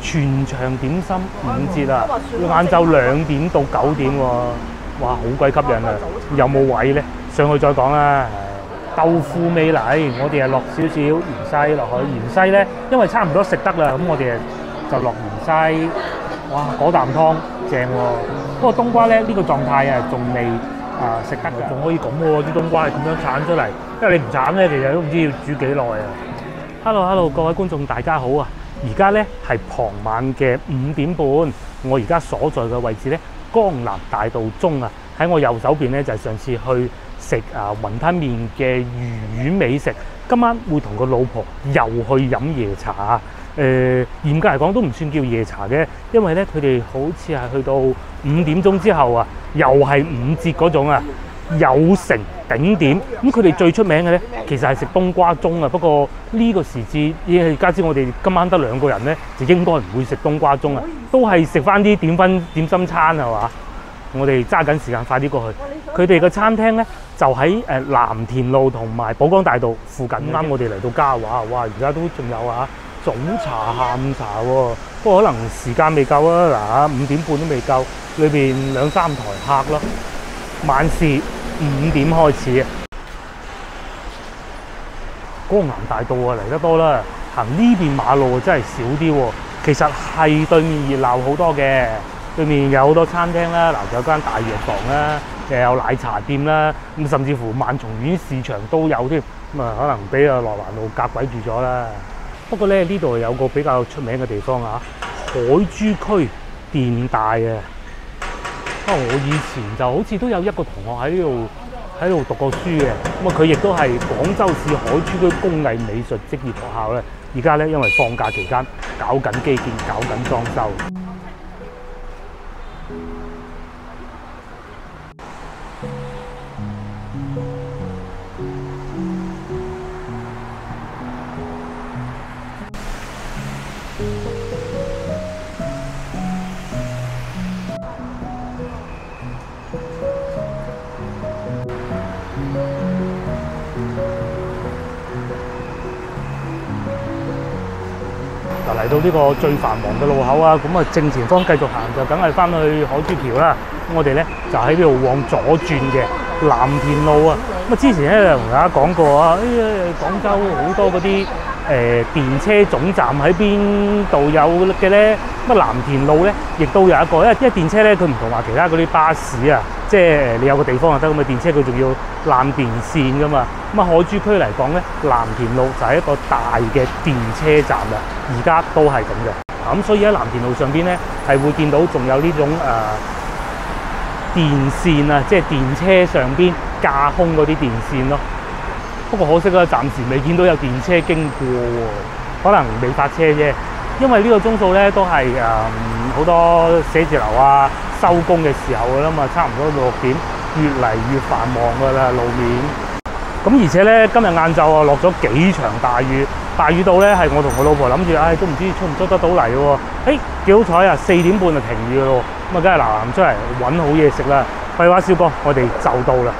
全場點心五折啊！晏晝兩點到九點喎，哇，好鬼吸引啊！有冇位咧？上去再講啦。豆腐味嚟，我哋係落少少芫茜落去，芫茜咧，因為差唔多食得啦，咁我哋就落芫茜。哇，嗰啖湯正喎、不過冬瓜咧呢、呢個狀態啊，仲未啊食得㗎，仲可以咁喎，啲冬瓜係咁樣剷出嚟，因為你唔剷咧，其實都唔知要煮幾耐啊。Hello，Hello，各位觀眾大家好啊！而家咧係傍晚嘅五點半，我而家所在嘅位置咧，江南大道中啊，喺我右手邊咧就係、上次去食啊雲吞麵嘅魚丸美食，今晚會同個老婆又去飲夜茶啊！誒、嚴格嚟講都唔算叫夜茶嘅，因為咧佢哋好似係去到五點鐘之後啊，又係五折嗰種啊，有城頂點。咁佢哋最出名嘅咧，其實係食冬瓜盅啊。不過呢個時節，誒加之我哋今晚得兩個人咧，就應該唔會食冬瓜盅啊，都係食翻啲點分點心餐係嘛？我哋揸緊時間快啲過去。佢哋嘅餐廳咧就喺誒藍田路同埋寶江大道附近。啱我哋嚟到嘉華，哇！而家都仲有啊，早茶、下午茶喎、不過可能時間未夠啊，嗱五點半都未夠，裏邊兩三台客咯。晚市五點開始啊，江南大道啊嚟得多啦，行呢邊馬路真係少啲喎。其實係對面熱鬧好多嘅，對面有好多餐廳啦，嗱有間大藥房啦，又有奶茶店啦，咁甚至乎萬松苑市場都有添，咁啊可能俾啊羅蘭路隔鬼住咗啦。不過咧呢度有個比較出名嘅地方啊，海珠區電大啊。啊！我以前就好似都有一個同學喺度喺度讀過書嘅，咁啊佢亦都係廣州市海珠區工藝美術職業學校咧。而家咧因為放假期間搞緊基建，搞緊裝修。嚟到呢個最繁忙嘅路口啊！咁啊正前方繼續行就梗係翻去海珠橋啦。我哋咧就喺呢度往左轉嘅藍田路啊。咁啊之前咧就同大家講過啊，誒、廣州好多嗰啲誒電車總站喺邊度有嘅咧？咁啊藍田路咧亦都有一個，因為因為電車咧佢唔同話其他嗰啲巴士啊，即係你有個地方就得咁啊，電車佢仲要攬電線噶嘛。咁啊海珠區嚟講咧，藍田路就係一個大嘅電車站啦。而家都係咁嘅，咁所以喺藍田路上邊咧係會見到仲有呢種誒、呃、電線啊，即係電車上邊架空嗰啲電線咯。不過可惜啦，暫時未見到有電車經過喎，可能未發車啫。因為呢個鐘數咧都係誒好多寫字樓啊收工嘅時候啦嘛，差唔多六點，越嚟越繁忙㗎啦路面。咁而且咧，今日晏晝啊落咗幾場大雨，大雨到咧係我同我老婆諗住，唉、都唔知出唔出得到嚟喎。誒幾好彩啊，四點半就停雨咯，咁啊梗係嗱嗱出嚟揾好嘢食啦。廢話少講，我哋就到啦。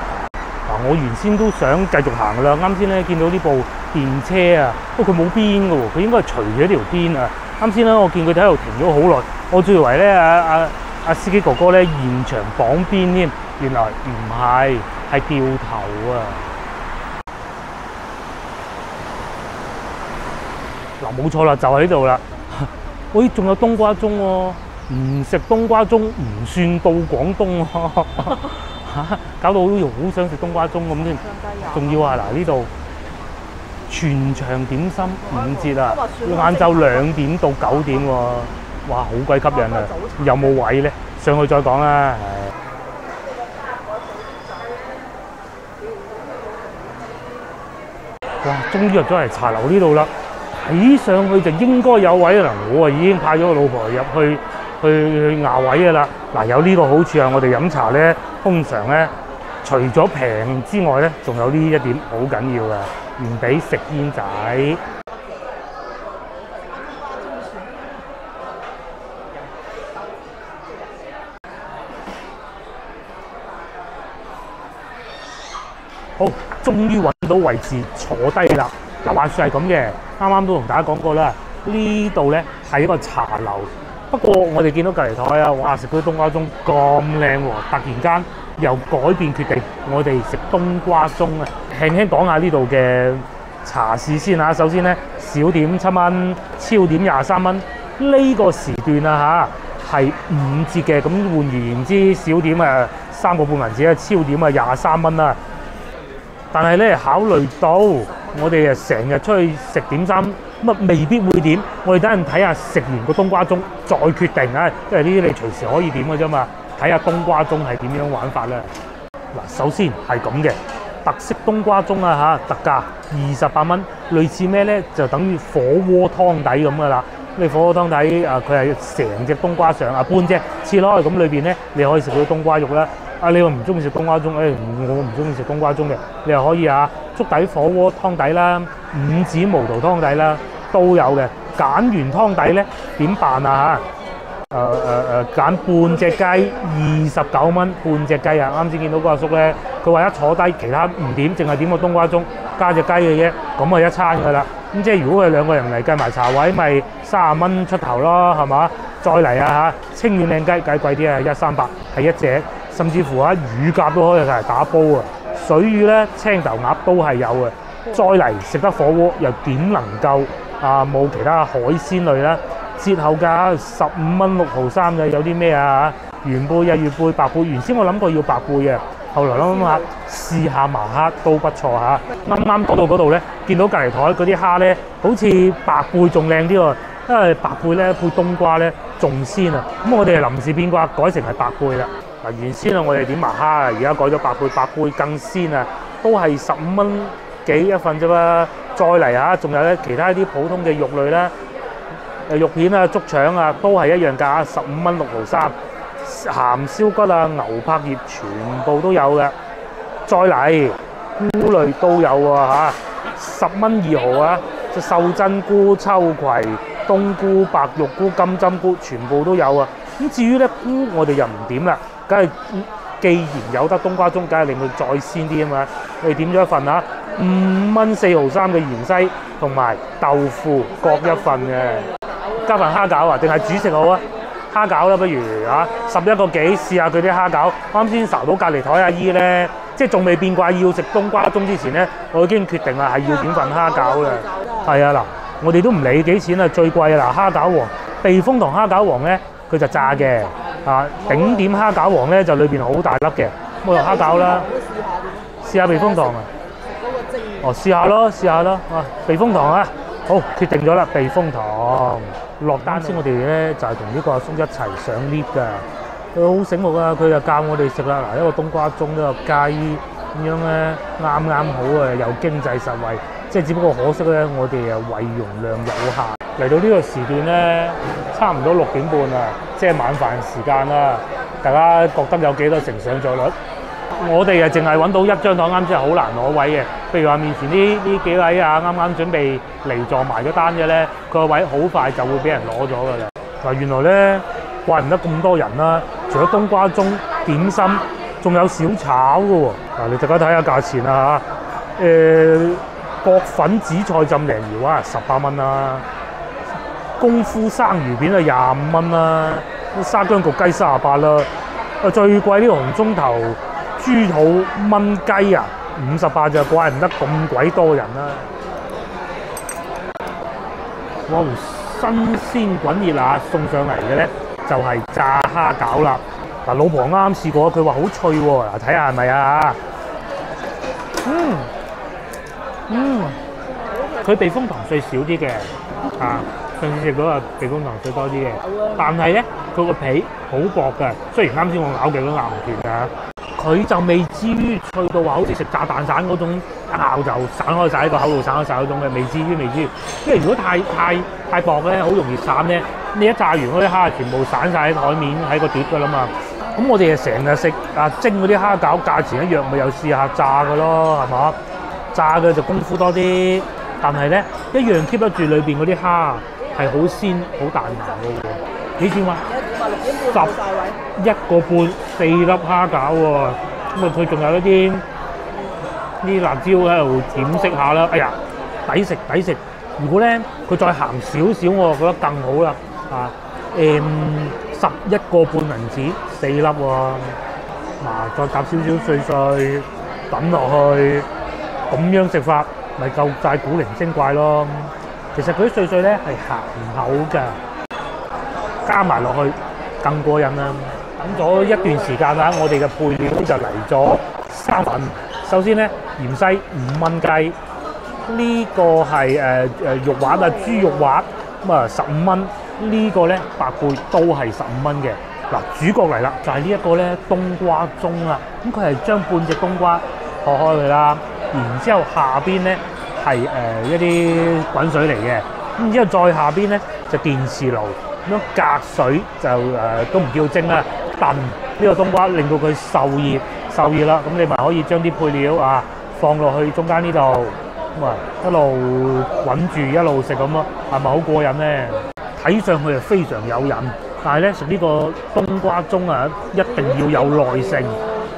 我原先都想繼續行噶啦，啱先咧見到呢部電車啊，不過佢冇邊嘅喎，佢應該係除咗條邊啊。啱先咧，我見佢哋喺度停咗好耐，我仲以為咧阿阿阿司機哥哥咧現場綁邊添，原來唔係，係掉頭啊！嗱，冇錯啦，就喺度啦。喂，仲有冬瓜盅喎、唔食冬瓜盅唔算到廣東喎、搞到好似好想食冬瓜盅咁添。仲要啊，嗱呢度全場點心五折啊，晏晝兩點到九點喎、哇，好鬼吸引啊！有冇位咧？上去再講啦。哇！終於入咗嚟茶樓呢度啦，睇上去就應該有位啦。我啊已經派咗個老婆入去去去壓位嘅啦。嗱，有呢個好處啊，我哋飲茶咧，通常咧除咗平之外咧，仲有呢一點好緊要嘅，唔俾食煙仔。好，終於揾到位置坐低啦。嗱，話説係咁嘅，啱啱都同大家講過啦。呢度咧係一個茶樓。不過我哋見到隔離台啊，哇！食嗰啲冬瓜盅咁靚喎，突然間又改變決定，我哋食冬瓜盅啊！輕輕講下呢度嘅茶市先嚇。首先咧，小點七蚊，超點廿三蚊。呢、這個時段啊嚇係五折嘅，咁換言之，小點啊三個半銀紙啊，超點啊廿三蚊啦。但係咧，考慮到我哋誒成日出去食點心，咁未必會點。我哋等陣睇下食完個冬瓜盅再決定啊，因為呢啲你隨時可以點嘅啫嘛。睇下冬瓜盅係點樣玩法啦。嗱，首先係咁嘅特色冬瓜盅啊嚇，特價二十八蚊，類似咩咧？就等於火鍋湯底咁噶啦。你火鍋湯底啊，佢係成隻冬瓜上啊半隻切開，咁裏邊咧你可以食到冬瓜肉啦。啊！你話唔中意食冬瓜盅，誒、我唔中意食冬瓜盅嘅，你又可以啊，粥底火鍋湯底啦，五指毛桃湯底啦，都有嘅。揀完湯底咧點辦啊嚇？誒誒誒，揀半隻雞二十九蚊，半隻雞啊！啱先見到嗰個阿叔咧，佢話一坐低其他唔點，淨係點個冬瓜盅加隻雞嘅啫，咁啊一餐噶啦。咁即係如果佢兩個人嚟計埋茶位，咪三十蚊出頭咯，係嘛？再嚟啊嚇，清遠靚雞計貴啲啊，一三百係一隻。甚至乎啊，乳鴿都可以嚟打煲啊！水魚咧、青頭鴨都係有嘅。再嚟食得火鍋，又點能夠啊冇其他海鮮類咧？折後價十五蚊六毫三嘅，有啲咩啊？原貝、日月貝、白貝。原先我諗過要白貝嘅，後來諗諗下試下麻蝦都不錯嚇。啱啱講到嗰度咧，見到隔離台嗰啲蝦咧，好似白貝仲靚啲喎，因為白貝咧配冬瓜咧仲鮮啊！咁我哋臨時變卦，改成係白貝啦。嗱，原先啊，我哋點麻蝦啊，而家改咗白貝，白貝更鮮啊，都係十五蚊幾一份啫嘛。再嚟啊，仲有咧其他啲普通嘅肉類啦，誒肉片啊、竹腸啊，都係一樣價，十五蚊六毫三。鹹燒骨啊、牛柏葉全部都有嘅。再嚟菇類都有喎嚇，十蚊二毫啊，隻秀珍菇、秋葵、冬菇、白玉菇、金針菇，全部都有啊。咁至於咧菇，我哋又唔點啦。梗係，既然有得冬瓜盅，梗係令佢再鮮啲啊嘛！我哋點咗一份啊，五蚊四毫三嘅芫茜同埋豆腐各一份嘅，加份蝦餃啊？定係煮食好啊？蝦餃啦，不如啊，十一個幾試下佢啲蝦餃。啱先睄到隔離台阿姨咧，即係仲未變卦要食冬瓜盅之前咧，我已經決定啦，係要點份蝦餃啦。係啊，嗱，我哋都唔理幾錢啊，最貴啊！嗱，蝦餃王避風塘蝦餃王咧，佢就炸嘅。啊！頂點蝦餃王咧就裏邊好大粒嘅，咁啊蝦餃啦，試下避風塘啊！哦，試下咯，試下咯，啊避風塘啊，好決定咗啦，避風塘落單先，我哋咧就係同呢個阿叔一齊上 lift 㗎，佢好醒目啊！佢就教我哋食啦，嗱一個冬瓜盅一個雞咁樣咧，啱啱好啊，又經濟實惠，即係只不過可惜咧，我哋啊胃容量有限。嚟到呢個時段咧，差唔多六點半啦，即係晚飯時間啦。大家覺得有幾多成上座率？我哋啊，淨係揾到一張台啱，先係好難攞位嘅。譬如話面前呢呢幾位啊，啱啱準備嚟座埋咗單嘅咧，佢個位好快就會俾人攞咗㗎啦。嗱，原來咧怪唔得咁多人啦，除咗冬瓜盅點心，仲有小炒㗎喎。嗱，你大家睇下價錢啊嚇，誒薄粉紫菜浸鯪魚啊，十八蚊啦。功夫生魚片啊，廿五蚊啦，沙姜焗雞三十八啦，啊最貴呢個紅中頭豬肚炆雞啊，五十八就怪唔得咁鬼多人啦！哇，新鮮滾熱辣送上嚟嘅咧就係炸蝦餃啦！嗱，老婆啱啱試過，佢話好脆喎，嗱睇下係咪啊？嗯嗯，佢避風塘碎少啲嘅啊。上次食嗰個避風塘碎多啲嘅，但係咧佢個皮好薄嘅，雖然啱先我咬極都咬唔斷㗎，佢就未至於脆到話好似食炸蛋散嗰種一咬就散開晒喺個口度散開晒嗰種嘅，未至於未至於。因為如果太太太薄咧，好容易散咧。你一炸完嗰啲蝦全部散晒喺海面喺個碟㗎啦嘛。咁我哋誒成日食啊蒸嗰啲蝦餃，價錢一樣，咪又試下炸㗎咯，係嘛？炸嘅就功夫多啲，但係咧一樣 keep 得住裏邊嗰啲蝦。係好鮮好彈牙嘅喎，幾錢話？十一個半四粒蝦餃喎，咁啊佢仲有一啲啲辣椒喺度點燴下啦。哎呀，抵食抵食！如果咧佢再鹹少少，我覺得更好啦。啊，誒十一個半銀紙四粒喎，嗱再搭少少碎碎揼落去，咁樣食法咪夠晒古靈精怪咯。其實佢啲碎碎咧係鹹口㗎，加埋落去更過癮啦。等咗一段時間啦，我哋嘅配料就嚟咗三份。首先咧，芫茜五蚊雞。呢個係誒誒肉滑啊，豬肉滑咁啊十五蚊。呢個咧白貝都係十五蚊嘅。嗱，主角嚟啦，就係呢一個咧冬瓜盅啦。咁佢係將半隻冬瓜破開佢啦，然之後下邊咧係誒一啲滾水嚟嘅。咁之後再下邊咧就電磁爐樣隔水就誒、都唔叫蒸啦，燉呢個冬瓜令到佢受熱受熱啦。咁你咪可以將啲配料啊放落去中間呢度。咁啊，一路滾住一路食咁咯，係咪好過癮咧？睇上去係非常有癮，但係咧食呢個冬瓜盅啊，一定要有耐性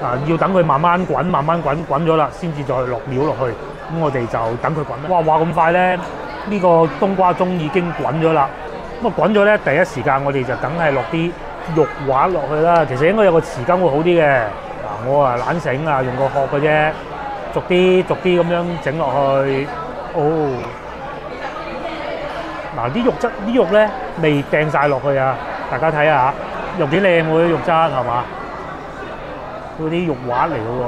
啊，要等佢慢慢滾，慢慢滾滾咗啦，先至再落料落去。咁我哋就等佢滾啦。哇！話咁快咧，呢個冬瓜盅已經滾咗啦。咁啊滾咗咧，第一時間我哋就梗係落啲肉滑落去啦。其實應該有個匙羹會好啲嘅。嗱，我啊懶醒啊，用個殼嘅啫。逐啲逐啲咁樣整落去，哦！嗱，啲肉質啲肉咧未掟晒落去啊！大家睇下，肉幾靚喎啲肉質係嘛？嗰啲肉滑嚟嘅喎，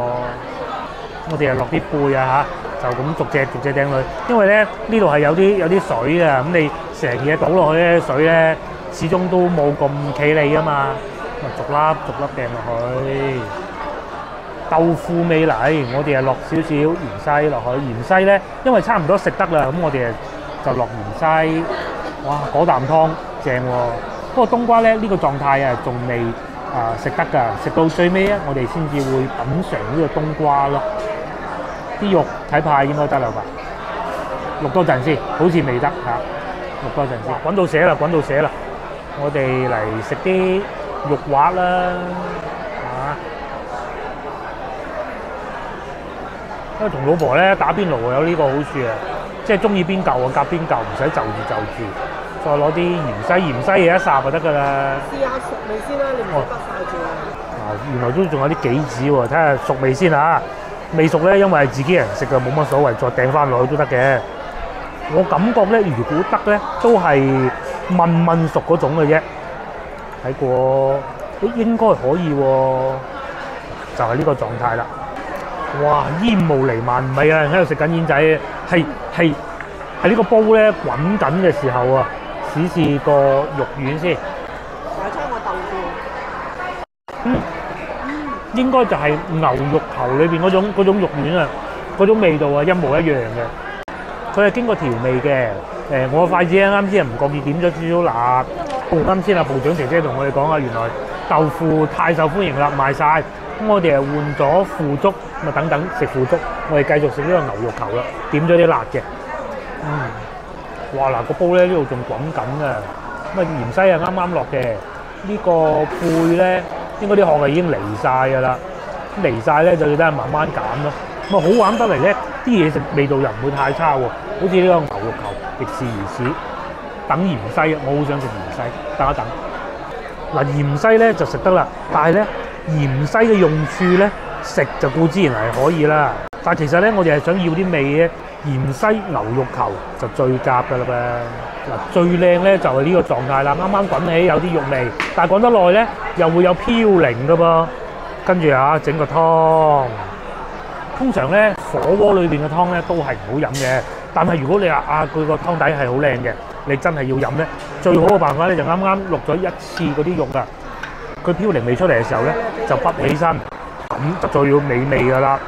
我哋又落啲貝啊嚇，就咁逐隻逐隻掟落去，因為咧呢度係有啲有啲水啊，咁你成嘢倒落去咧水咧，始終都冇咁企理啊嘛，咪逐粒逐粒掟落去。豆腐味嚟，我哋係落少少芫茜落去。芫茜咧，因為差唔多食得啦，咁我哋就落芫茜。哇，嗰啖湯正喎！不過冬瓜咧呢個狀態啊，仲未啊食得㗎。食到最尾咧，我哋先至會品嚐呢個冬瓜咯。啲肉睇怕應該得啦吧？淥多陣先，好似未得嚇。淥多陣先，滾到瀉啦，滾到瀉啦。我哋嚟食啲肉滑啦。因為同老婆咧打邊爐有呢個好處啊，即係中意邊嚿啊夾邊嚿，唔使就住就住，再攞啲芫茜，芫茜嘢一霎就得噶啦。試下熟味先啦，你唔好得晒住啊！啊，原來都仲有啲杞子喎，睇下熟味先嚇。未熟咧，因為係自己人食嘅，冇乜所謂，再掟翻落去都得嘅。我感覺咧，如果得咧，都係問問熟嗰種嘅啫。睇過，應該可以喎，就係呢個狀態啦。哇！煙霧瀰漫，唔係啊，喺度食緊煙仔，係係係呢個煲咧滾緊嘅時候啊，試試個肉丸先。有出個豆腐。嗯，應該就係牛肉球裏邊嗰種嗰種肉丸啊，嗰種味道啊一模一樣嘅。佢係經過調味嘅。誒，我筷子咧啱先唔覺意點咗少少辣。啱先啊，部長姐姐同我哋講啊，原來豆腐太受歡迎啦，賣晒。咁我哋係換咗腐竹，咪等等食腐竹，我哋繼續食呢個牛肉球啦，點咗啲辣嘅。嗯，哇嗱個煲咧呢度仲滾緊啊，咁啊芫茜啊啱啱落嘅，呢個貝咧應該啲殼係已經離晒噶啦，離晒咧就要等下慢慢減咯。咁好玩得嚟咧，啲嘢食味道又唔會太差喎，好似呢個牛肉球亦是如此。等芫茜，我好想食芫茜，等一等。嗱芫茜咧就食得啦，但係咧。芫茜嘅用處咧，食就固之然係可以啦。但係其實咧，我哋係想要啲味嘅。芫茜牛肉球就最夾㗎啦噃。嗱，最靚咧就係呢個狀態啦。啱啱滾起有啲肉味，但係滾得耐咧又會有飄零㗎噃。跟住啊，整個湯。通常咧火鍋裏邊嘅湯咧都係唔好飲嘅。但係如果你話啊，佢個湯底係好靚嘅，你真係要飲咧，最好嘅辦法咧就啱啱淥咗一次嗰啲肉啊。佢飄零味出嚟嘅時候咧，就滗起身，咁就最要美味噶啦。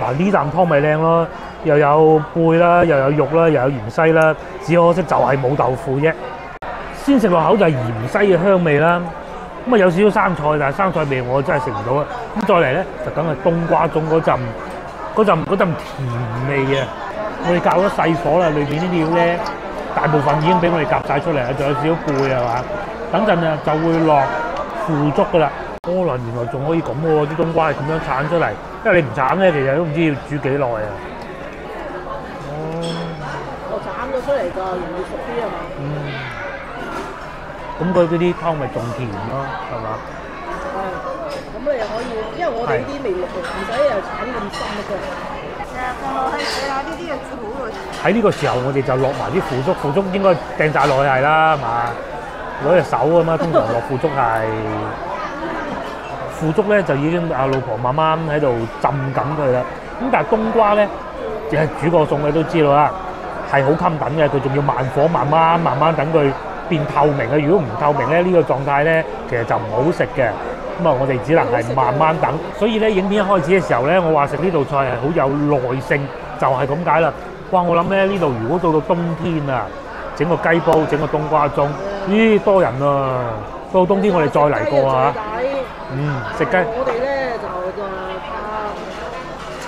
嗱，呢啖湯咪靚咯，又有貝啦，又有肉啦，又有芫茜啦，只可惜就係冇豆腐啫。先食落口就係芫茜嘅香味啦。咁啊有少少生菜，但係生菜味我真係食唔到啊。咁再嚟咧就梗係冬瓜盅嗰陣嗰陣嗰陣甜味啊！我哋較咗細火啦，裏邊啲料咧大部分已經俾我哋夾晒出嚟啦，仲有少少貝係嘛？等陣啊就會落。腐竹噶啦，哦，原來仲可以咁喎，啲冬瓜係咁樣鏟出嚟，因為你唔鏟咧，其實都唔知要煮幾耐啊。哦，我鏟咗出嚟㗎，容易熟啲啊嘛。嗯，咁佢嗰啲湯咪仲甜咯，係嘛？係，咁你又可以，因為我哋呢啲未綠嘅，唔使又鏟咁深嘅。誒，放落去洗下呢啲嘅煮好喎。喺呢個時候，我哋就落埋啲腐竹，腐竹應該掟晒落去係啦，係嘛？攞隻手咁嘛，通常落腐竹係腐竹咧，就已經阿老婆慢慢喺度浸緊佢啦。咁但係冬瓜咧，只係煮過餸嘅都知道啦，係好襟等嘅，佢仲要慢火慢慢慢慢等佢變透明嘅。如果唔透明咧，呢、個狀態咧，其實就唔好食嘅。咁啊，我哋只能係慢慢等。所以咧，影片一開始嘅時候咧，我話食呢道菜係好有耐性，就係咁解啦。哇！我諗咧呢度如果到到冬天啊，整個雞煲，整個冬瓜盅，咦多人啊！到冬天我哋再嚟過啊！嗯，食雞我哋咧就就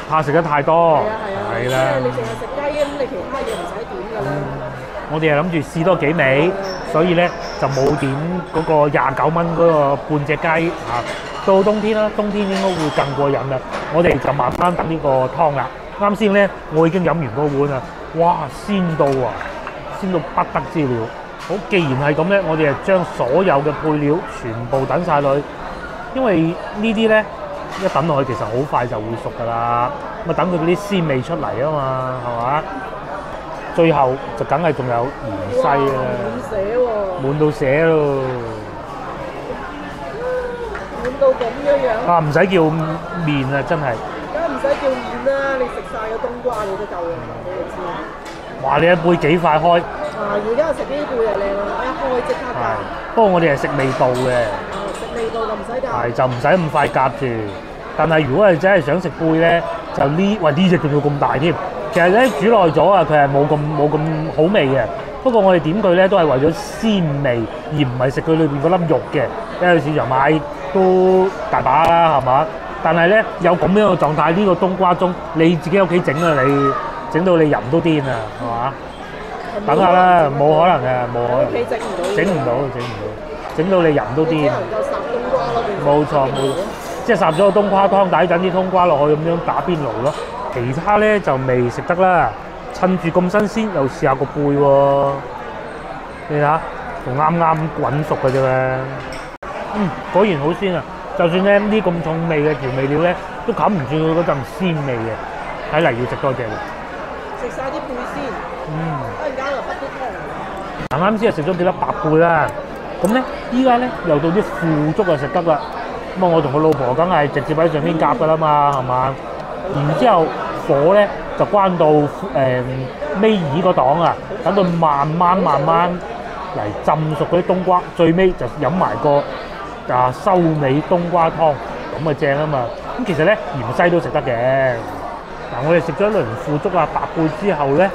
怕怕食得太多，係啦即係。你淨係食雞咁，你其他嘢唔使點㗎啦。我哋係諗住試多幾味，所以咧就冇點嗰個廿九蚊嗰個半隻雞啊。到冬天啦，冬天應該會更過癮啦。我哋就慢慢等呢個湯啦。啱先咧，我已經飲完個碗啦，哇，鮮到啊，鮮到不得之了。好，既然係咁咧，我哋就將所有嘅配料全部等晒落去，因為呢啲咧一等落去其實好快就會熟噶啦。咁啊，等佢嗰啲鮮味出嚟啊嘛，係嘛？最後就梗係仲有芫茜啊，滿到寫咯。滿到咁樣樣，啊，唔使叫面啊，真係。梗係唔使叫面啦，你食晒個冬瓜你都夠嘅，俾你知。哇！你一杯幾快開？啊，而家食呢啲貝就靚啦，一開即刻係夾。。不過我哋係食味道嘅，啊，食味道就唔使夾。係就唔使咁快夾住。但係如果係真係想食杯咧，就呢喂呢只仲要咁大添。其實咧煮耐咗啊，佢係冇咁冇咁好味嘅。不過我哋點佢咧都係為咗鮮味，而唔係食佢裏邊嗰粒肉嘅。因為市場買都大把啦，係嘛？但係咧有咁樣嘅狀態，呢、個冬瓜盅你自己屋企整啊，你整到你人都癲啊，係嘛？等下啦，冇可能嘅，冇可能。整唔到。整唔到，整唔到，整到你人都癲。你只能夠烚冬瓜。冇錯冇錯，即係烚咗個冬瓜湯底，等啲冬瓜落去咁樣打邊爐咯。其他咧就未食得啦。趁住咁新鮮，又試下個背喎。你睇下，仲啱啱滾熟嘅啫咩？嗯，果然好鮮啊！就算咧呢咁重味嘅調味料咧，都冚唔住佢嗰陣鮮味嘅。睇嚟要食多隻喎。食晒啲貝先，嗯。啱啱先係食咗幾粒白貝啦，咁咧依家咧又到啲腐竹啊食得啦。咁啊，我同個老婆梗係直接喺上邊夾噶啦嘛，係嘛？然之後火咧就關到誒尾二個檔啊，等佢慢慢慢慢嚟浸熟嗰啲冬瓜，最尾就飲埋個啊收尾冬瓜湯，咁啊正啊嘛。咁其實咧芫茜都食得嘅。嗱，我哋食咗一輪腐竹啊白貝之後咧。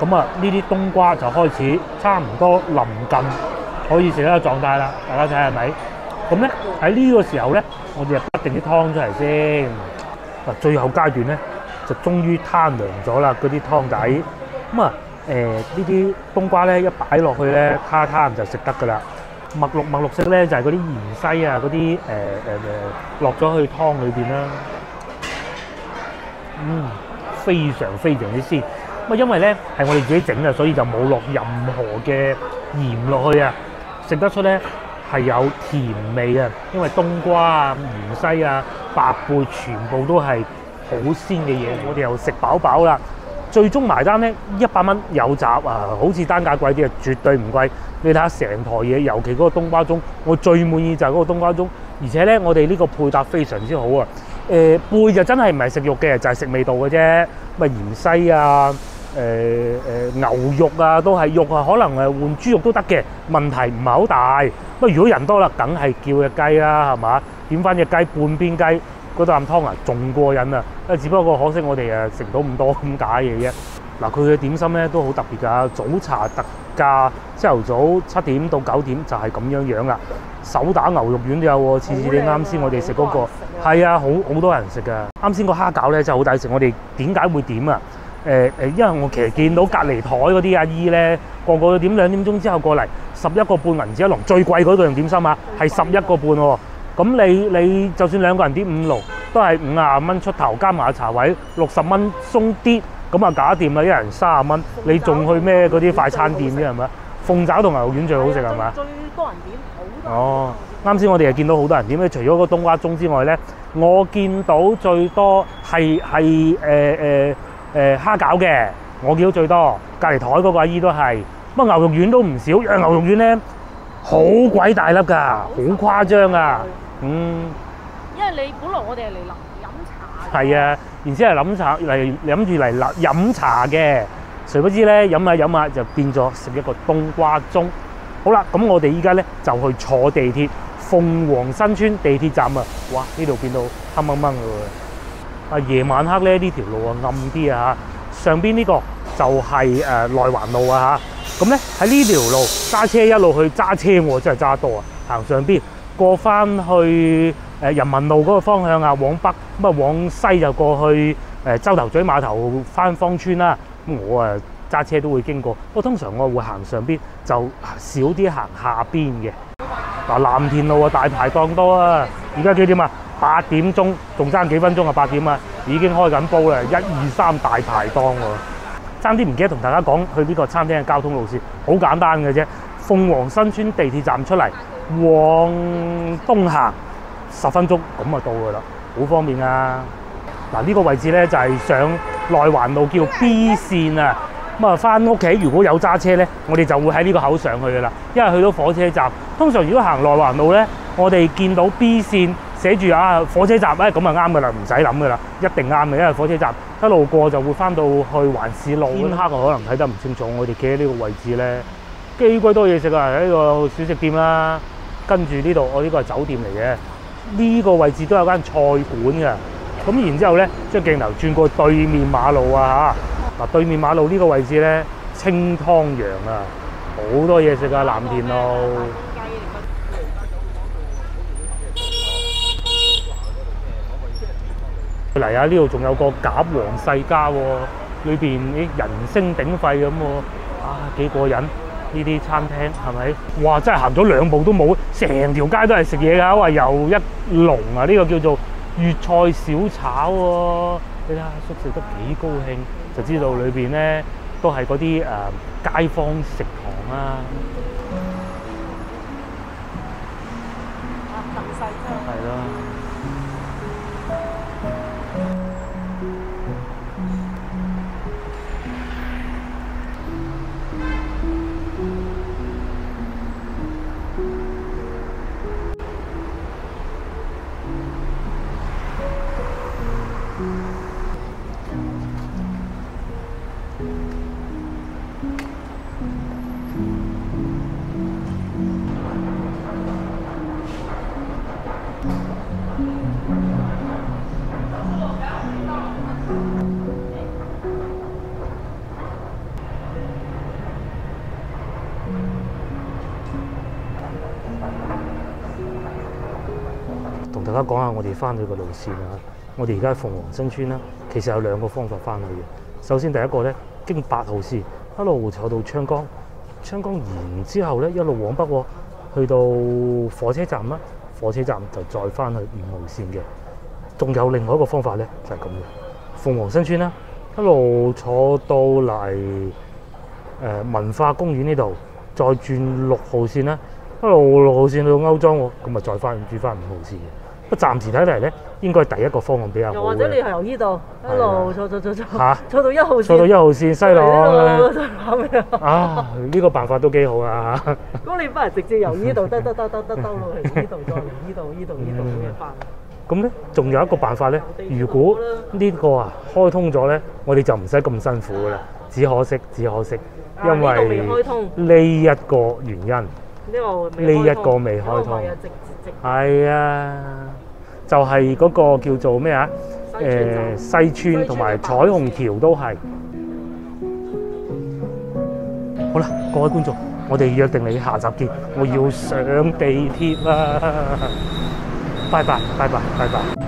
咁啊，呢啲冬瓜就開始差唔多臨近可以食得嘅狀態啦。大家睇下係咪？咁咧喺呢個時候咧，我哋就滗定啲湯出嚟先。嗱，最後階段咧就終於攤涼咗啦，嗰啲湯底。咁啊，誒呢啲冬瓜咧一擺落去咧，攤攤就食得噶啦。墨綠墨綠色咧就係嗰啲芫茜啊，嗰啲誒誒誒落咗去湯裏邊啦。嗯，非常非常之鮮。咁啊，因為咧係我哋自己整嘅，所以就冇落任何嘅鹽落去啊，食得出咧係有甜味啊。因為冬瓜啊、芫茜啊、白貝全部都係好鮮嘅嘢，我哋又食飽飽啦。最終埋單咧一百蚊有雜啊，好似單價貴啲啊，絕對唔貴。你睇下成台嘢，尤其嗰個冬瓜盅，我最滿意就係嗰個冬瓜盅，而且咧我哋呢個配搭非常之好啊。誒、貝就真係唔係食肉嘅，就係、食味道嘅啫。咁啊芫茜啊，誒、誒、牛肉啊，都係肉啊，可能誒換豬肉都得嘅，問題唔係好大。不過如果人多啦，梗係叫隻雞啦，係嘛？點翻隻雞半邊雞嗰啖湯啊，仲過癮啊！啊，只不過可惜我哋誒食唔到咁多咁解嘢啫。嗱，佢嘅點心咧都好特別㗎，早茶特價，朝頭早七點到九點就係咁樣樣啦。手打牛肉丸都有喎，次次你啱先我哋食嗰個。係啊，好好多人食噶。啱先個蝦餃咧真係好抵食。我哋點解會點啊？誒、誒，因為我其實見到隔離台嗰啲阿姨咧，個個都點兩點鐘之後過嚟，十一個半銀紙一籠，最貴嗰樣點心啊，係十一個半喎。咁你你就算兩個人點五六，都係五廿蚊出頭，加埋茶位六十蚊鬆啲，咁啊搞掂啦，一人三十蚊，你仲去咩嗰啲快餐店啫係咪？鳳爪同牛肉丸最好食係咪？最多人點好多人。哦，啱先我哋又見到好多人點咧，除咗個冬瓜盅之外咧，我見到最多係係誒誒誒蝦餃嘅，我見到最多。隔離台嗰個阿姨都係，乜牛肉丸都唔少，因為牛肉丸咧好鬼大粒㗎，好誇張啊！嗯，因為你本來我哋係嚟飲飲茶嘅。係啊，然之後諗茶嚟諗住嚟飲飲茶嘅，誰不知咧飲下飲下就變咗食一個冬瓜盅。好啦，咁我哋依家咧就去坐地鐵鳳凰新村地鐵站啊！哇，呢度變到黑掹掹嘅喎。啊，夜晚黑咧呢條路啊暗啲啊嚇，上邊呢個就係、誒、內環路啊嚇。咁咧喺呢條路揸車一路去揸車喎，真係揸多啊！行上邊過翻去誒人民路嗰個方向啊，往北咁啊往西就過去誒洲頭咀碼頭翻芳村啦。咁我啊揸車都會經過，不過通常我會行上邊，就少啲行下邊嘅。嗱，藍田路啊大排檔多啊！而家幾點啊？八點鐘，仲爭幾分鐘啊？八點啊，已經開緊煲啦！一二三大排檔喎。爭啲唔記得同大家講去呢個餐廳嘅交通路線，好簡單嘅啫。鳳凰新村地鐵站出嚟，往東行十分鐘咁啊到噶啦，好方便啊！嗱，呢個位置咧就係上內環路叫 B 線啊。咁啊，翻屋企如果有揸車咧，我哋就會喺呢個口上去噶啦。因為去到火車站，通常如果行內環路咧，我哋見到 B 線寫住啊火車站咧，咁啊啱噶啦，唔使諗噶啦，一定啱嘅，因為火車站一路過就會翻到去環市路。天黑啊，可能睇得唔清楚，我哋企喺呢個位置咧，幾鬼多嘢食啊！喺呢個小食店啦，跟住呢度我呢個係酒店嚟嘅，呢、個位置都有間菜館嘅。咁然之後咧，將鏡頭轉過對面馬路啊嚇，嗱對面馬路呢個位置咧，清湯羊啊，好多嘢食啊，藍田路。嚟啊！呢度仲有個甲王世家喎，裏邊啲人聲鼎沸咁喎，啊幾過癮！呢啲餐廳係咪？哇！真係行咗兩步都冇，成條街都係食嘢㗎，哇又一籠啊！呢、個叫做粵菜小炒喎、你睇下叔食得幾高興，就知道裏邊咧都係嗰啲誒街坊食堂，啊，同大家講下我哋翻去嘅路線啊！我哋而家喺鳳凰新村啦，其實有兩個方法翻去嘅。首先第一個咧，經八號線一路坐到昌江，昌江然之後咧一路往北喎，去到火車站啦，火車站就再翻去五號線嘅。仲有另外一個方法咧，就係咁嘅。鳳凰新村啦，一路坐到嚟誒、呃文化公園呢度，再轉六號線啦，一路六號線到歐莊喎，咁啊再翻轉翻五號線嘅。不過暫時睇嚟咧，應該第一個方案比較好又或者你嘅。係由呢度一路坐坐坐坐嚇坐到一號線，坐到一號線西朗呢度再跑咩啊？啊，呢、個辦法都幾好啊！咁你不如直接由呢度得得得得得兜落去呢度，再嚟呢度呢度呢度咁樣翻。咁咧，仲有一個辦法咧，如果呢個啊開通咗咧，我哋就唔使咁辛苦噶啦。只可惜，只可惜，因為通，呢一個原因。呢一個未開通係啊，就係、嗰個叫做咩啊？誒、西村站西村同埋彩虹橋都係。好啦，各位觀眾，我哋約定你下集見。我要上地鐵啦，拜拜，拜拜，拜拜。